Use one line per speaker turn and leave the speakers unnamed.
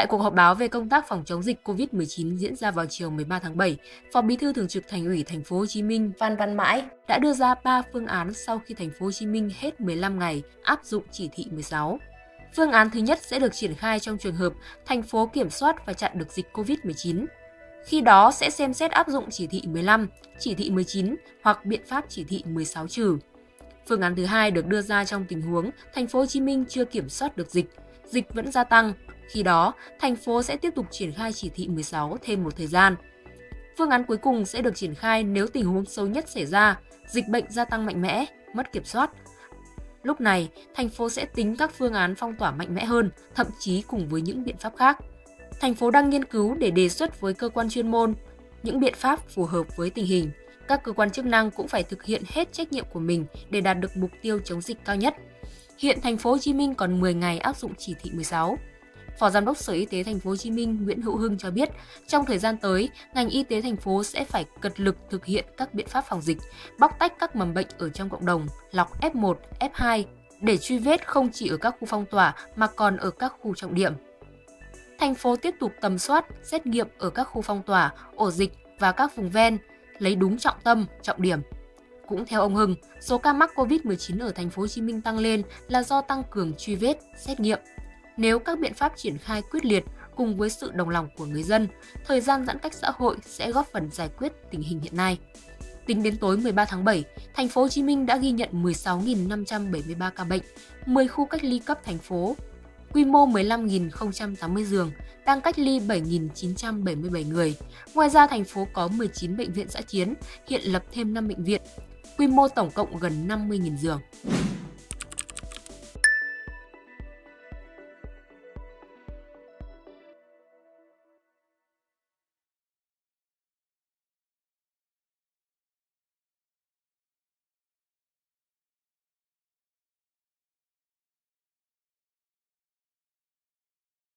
Tại cuộc họp báo về công tác phòng chống dịch COVID-19 diễn ra vào chiều 13 tháng 7, Phó Bí thư Thường trực Thành ủy Thành phố Hồ Chí Minh Phan Văn Mãi đã đưa ra 3 phương án sau khi Thành phố Hồ Chí Minh hết 15 ngày áp dụng chỉ thị 16. Phương án thứ nhất sẽ được triển khai trong trường hợp thành phố kiểm soát và chặn được dịch COVID-19. Khi đó sẽ xem xét áp dụng chỉ thị 15, chỉ thị 19 hoặc biện pháp chỉ thị 16 trừ. Phương án thứ hai được đưa ra trong tình huống thành phố Hồ Chí Minh chưa kiểm soát được dịch, dịch vẫn gia tăng. Khi đó, thành phố sẽ tiếp tục triển khai chỉ thị 16 thêm một thời gian. Phương án cuối cùng sẽ được triển khai nếu tình huống xấu nhất xảy ra, dịch bệnh gia tăng mạnh mẽ, mất kiểm soát. Lúc này, thành phố sẽ tính các phương án phong tỏa mạnh mẽ hơn, thậm chí cùng với những biện pháp khác. Thành phố đang nghiên cứu để đề xuất với cơ quan chuyên môn những biện pháp phù hợp với tình hình các cơ quan chức năng cũng phải thực hiện hết trách nhiệm của mình để đạt được mục tiêu chống dịch cao nhất. Hiện thành phố Hồ Chí Minh còn 10 ngày áp dụng chỉ thị 16. Phó Giám đốc Sở Y tế Thành phố Hồ Chí Minh Nguyễn Hữu Hưng cho biết, trong thời gian tới, ngành y tế thành phố sẽ phải cật lực thực hiện các biện pháp phòng dịch, bóc tách các mầm bệnh ở trong cộng đồng, lọc F1, F2 để truy vết không chỉ ở các khu phong tỏa mà còn ở các khu trọng điểm. Thành phố tiếp tục tầm soát, xét nghiệm ở các khu phong tỏa, ổ dịch và các vùng ven, lấy đúng trọng tâm, trọng điểm. Cũng theo ông Hưng, số ca mắc COVID-19 ở thành phố Hồ Chí Minh tăng lên là do tăng cường truy vết, xét nghiệm. Nếu các biện pháp triển khai quyết liệt cùng với sự đồng lòng của người dân, thời gian giãn cách xã hội sẽ góp phần giải quyết tình hình hiện nay. Tính đến tối 13 tháng 7, thành phố Hồ Chí Minh đã ghi nhận 16.573 ca bệnh, 10 khu cách ly cấp thành phố quy mô 15.080 giường, đang cách ly 7.977 người. Ngoài ra, thành phố có 19 bệnh viện giã chiến, hiện lập thêm 5 bệnh viện, quy mô tổng cộng gần 50.000 giường.